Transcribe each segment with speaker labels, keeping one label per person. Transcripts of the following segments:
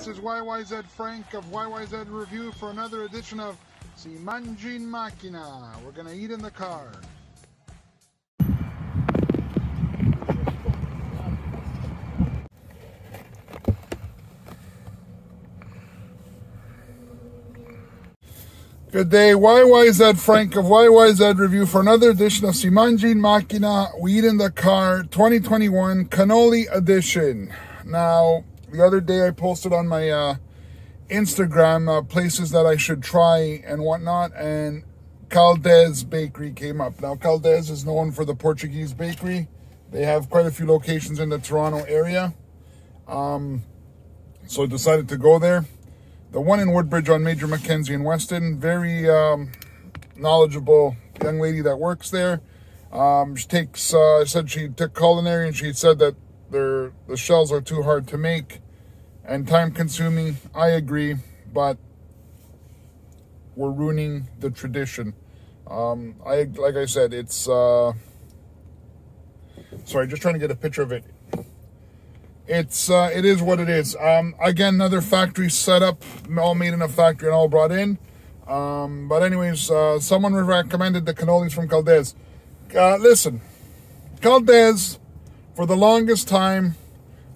Speaker 1: This is YYZ Frank of YYZ Review for another edition of Si Manjin Machina. We're gonna eat in the car. Good day, YYZ Frank of YYZ Review for another edition of Si Manjin Machina. We eat in the car 2021 Cannoli Edition. Now, the other day I posted on my uh, Instagram uh, places that I should try and whatnot, and Caldense Bakery came up. Now, Caldense is known for the Portuguese bakery. They have quite a few locations in the Toronto area. Um, so I decided to go there. The one in Woodbridge on Major Mackenzie and Weston, very um, knowledgeable young lady that works there. Um, she takes, uh, said she took culinary and she said that the shells are too hard to make and time consuming. I agree, but we're ruining the tradition. Um, I like I said, it's uh, sorry, just trying to get a picture of it. It's uh, it is what it is. Um, again, another factory setup, all made in a factory and all brought in. Um, but anyways, uh, someone recommended the cannolis from Caldense. Uh, listen, Caldense for the longest time,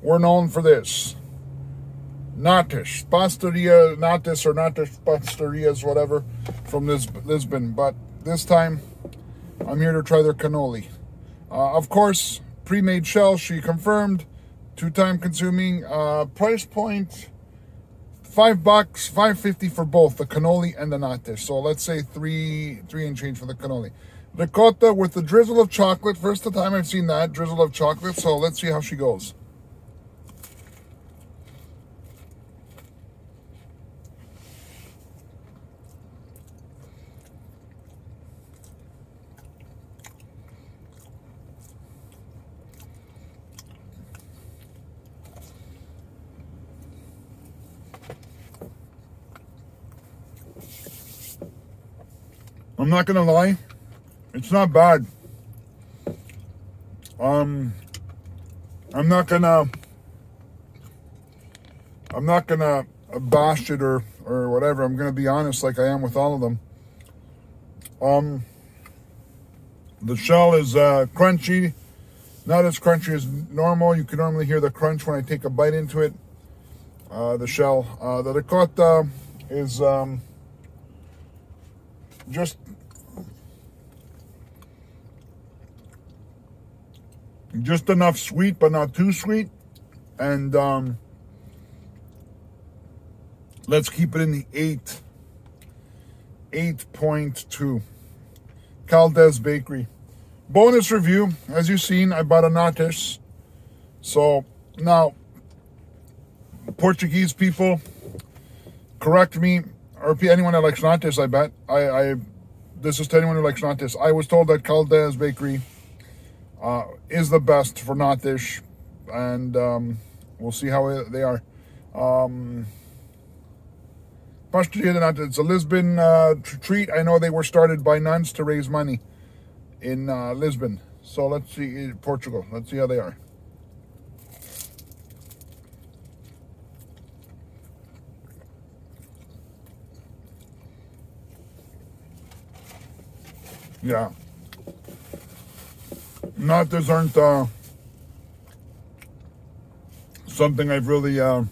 Speaker 1: we're known for this. Natish, Pastaria, Natis or Natish Pasterias, whatever, from Lis Lisbon. But this time, I'm here to try their cannoli. Uh, of course, pre-made shell, she confirmed. Two-time consuming. Uh, price point, five bucks, five fifty for both the cannoli and the natish. So let's say three, three and change for the cannoli ricotta with the drizzle of chocolate. First time I've seen that, drizzle of chocolate. So let's see how she goes. I'm not to lie. It's not bad. Um, I'm not gonna, I'm not gonna bash it or, or whatever. I'm gonna be honest like I am with all of them. Um, the shell is uh, crunchy, not as crunchy as normal. You can normally hear the crunch when I take a bite into it. Uh, the shell. Uh, the ricotta is um, just just enough sweet, but not too sweet. And um, let's keep it in the 8, 8.2. Caldense Bakery. Bonus review. As you've seen, I bought a Natish. So now, Portuguese people, correct me, or anyone that likes Natish, I bet. I, I This is to anyone who likes Natish. I was told that Caldense Bakery uh, is the best for Natish, and um, we'll see how they are. Um, it's a Lisbon uh, treat. I know they were started by nuns to raise money in uh, Lisbon. So let's see, Portugal. Let's see how they are. Yeah. Not those aren't uh, something I've really uh,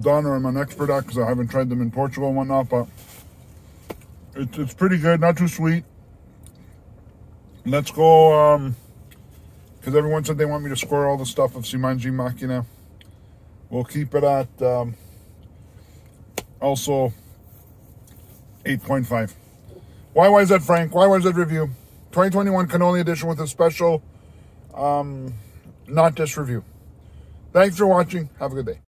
Speaker 1: done or I'm an expert at because I haven't tried them in Portugal and whatnot, but it's, it's pretty good, not too sweet. Let's go, um, because everyone said they want me to score all the stuff of Si Manjin Machina. We'll keep it at um, also 8.5. YYZ that Frank, YYZ Review. 2021 Cannoli Edition with a special um, not just review. Thanks for watching. Have a good day.